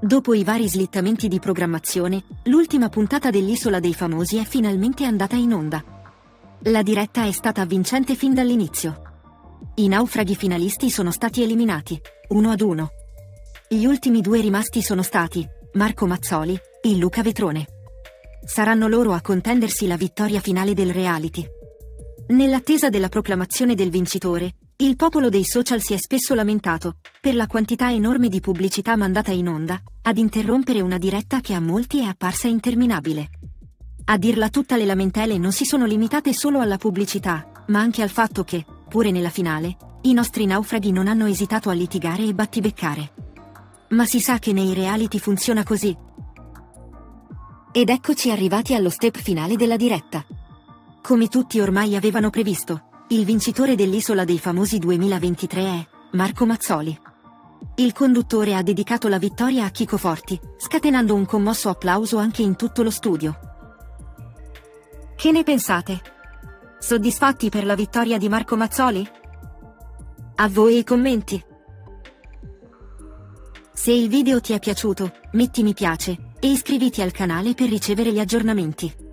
Dopo i vari slittamenti di programmazione, l'ultima puntata dell'Isola dei Famosi è finalmente andata in onda. La diretta è stata vincente fin dall'inizio. I naufraghi finalisti sono stati eliminati, uno ad uno. Gli ultimi due rimasti sono stati Marco Mazzoli e Luca Vetrone. Saranno loro a contendersi la vittoria finale del reality. Nell'attesa della proclamazione del vincitore, il popolo dei social si è spesso lamentato, per la quantità enorme di pubblicità mandata in onda, ad interrompere una diretta che a molti è apparsa interminabile. A dirla tutta le lamentele non si sono limitate solo alla pubblicità, ma anche al fatto che, pure nella finale, i nostri naufraghi non hanno esitato a litigare e battibeccare. Ma si sa che nei reality funziona così, ed eccoci arrivati allo step finale della diretta. Come tutti ormai avevano previsto, il vincitore dell'Isola dei Famosi 2023 è Marco Mazzoli. Il conduttore ha dedicato la vittoria a Chico Forti, scatenando un commosso applauso anche in tutto lo studio. Che ne pensate? Soddisfatti per la vittoria di Marco Mazzoli? A voi i commenti! Se il video ti è piaciuto, metti mi piace e iscriviti al canale per ricevere gli aggiornamenti.